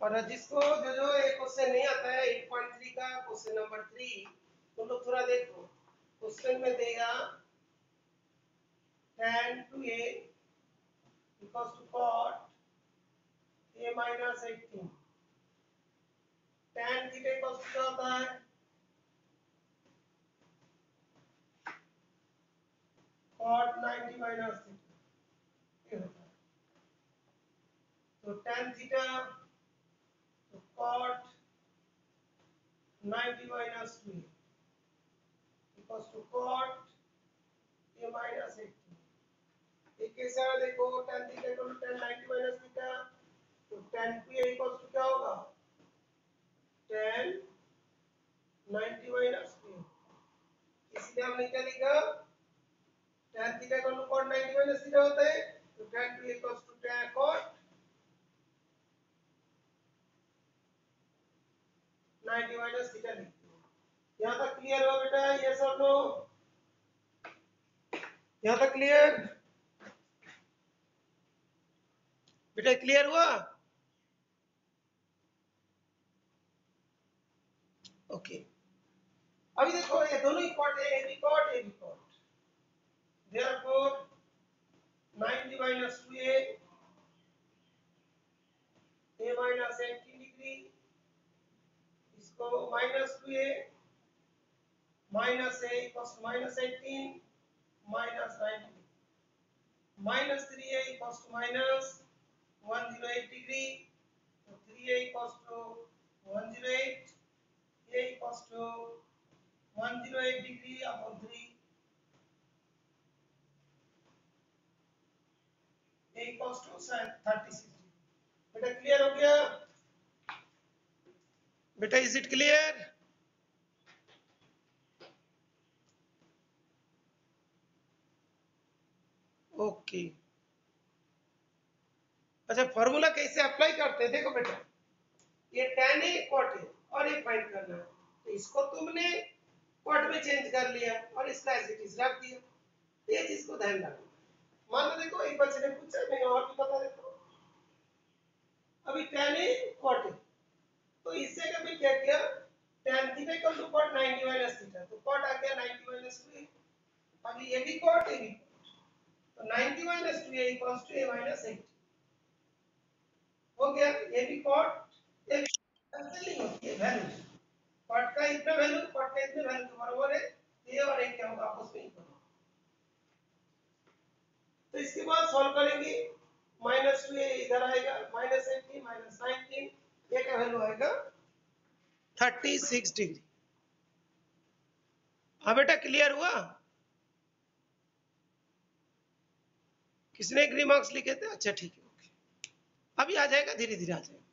और जिसको जो जो एक क्वेश्चन नहीं आता है 8.3 का क्वेश्चन नंबर थ्री तो लोग थोड़ा देखो। क्वेश्चन में देगा, tan two a equals to cot a minus 18 tan theta equals to क्या होता है cot 90 minus theta ये होता है। तो थीटा तो cot 90 minus 2 equals to cot a minus 18 एक कैसे आया देखो tan theta equal to tan 90 minus theta तो tan p इक्वल्स टू क्या होगा tan 90 minus p इसलिए हमने क्या लिखा tan theta equal to cot 90 minus theta होता है तो tan p equals to tan cot 90 minus theta लिखते हैं यहाँ तक क्लियर हुआ बेटा यस और नो यहाँ तक क्लियर बेटा क्लियर हुआ? ओके अभी देखो, ये दोनों ही कॉट है A B cot A B cot therefore 90 minus 2a a minus 18 degree इसको minus two A minus A equals to minus eighteen minus ninety minus three A equals to minus one zero eight degree तो three A equals to one zero eight A equals to one zero eight degree upon three A equals to thirty six बेटा clear हो गया? बेटा is it clear okay अच्छा formula कैसे apply करते हैं? देखो बेटा, ये tan है cot है और ये फाइंड करना है। तो इसको तुमने cot में चेंज कर लिया और इसका एज इट इज़ रख दिया। तो ये चीज़ को ध्यान रखना। मान लो देखो, एक बच्चे ने पूछा, मैं और भी बता देता हूँ। अभी टेन है cot है। तो इससे कभी क्या किया tan theta equal to cot 90 minus theta तो cot आ गया 90 माइनस 2 अभी ये भी cot ये भी। तो 90 minus 2 equals to a minus 8 हो गया, ये भी cot, ये कैंसिलिंग होती है वैल्यू cot का इतना वैल्यू cot का इतना वैल्यू तो बराबर है ये और एक क्या होगा, आपस में इक्वल तो इसके बाद सॉल्व करेंगे माइनस टू इधर आएगा माइनस एटीन माइनस नाइनटीन ये का वैल्यू आएगा थर्टी सिक्स डिग्री। हाँ बेटा क्लियर हुआ? किसने ग्री मार्क्स लिखे थे? अच्छा ठीक है ओके अभी आ जाएगा धीरे धीरे आ जाएगा।